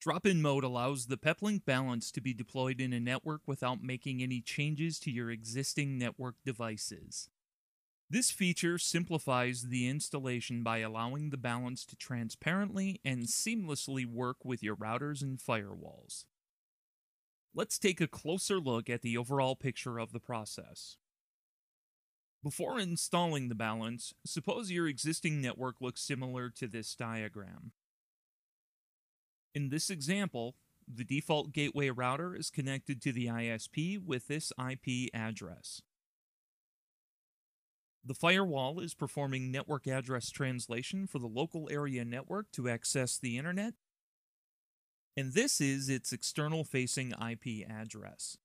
Drop in mode allows the Peplink balance to be deployed in a network without making any changes to your existing network devices. This feature simplifies the installation by allowing the balance to transparently and seamlessly work with your routers and firewalls. Let's take a closer look at the overall picture of the process. Before installing the balance, suppose your existing network looks similar to this diagram. In this example, the default gateway router is connected to the ISP with this IP address. The firewall is performing network address translation for the local area network to access the internet, and this is its external facing IP address.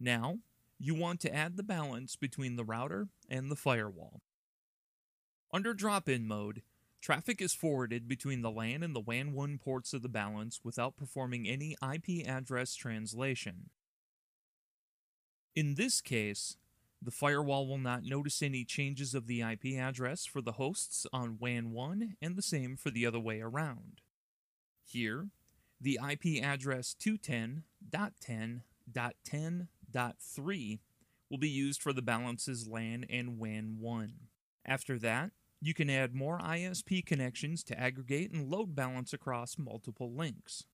Now, you want to add the balance between the router and the firewall. Under drop in mode, Traffic is forwarded between the LAN and the WAN 1 ports of the balance without performing any IP address translation. In this case, the firewall will not notice any changes of the IP address for the hosts on WAN 1 and the same for the other way around. Here, the IP address 210.10.10.3 will be used for the balances LAN and WAN 1. After that, you can add more ISP connections to aggregate and load balance across multiple links.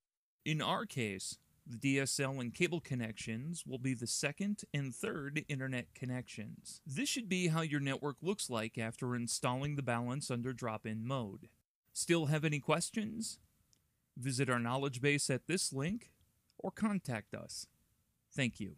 In our case, the DSL and cable connections will be the second and third internet connections. This should be how your network looks like after installing the balance under drop in mode. Still have any questions? Visit our knowledge base at this link or contact us. Thank you.